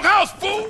doghouse, fool!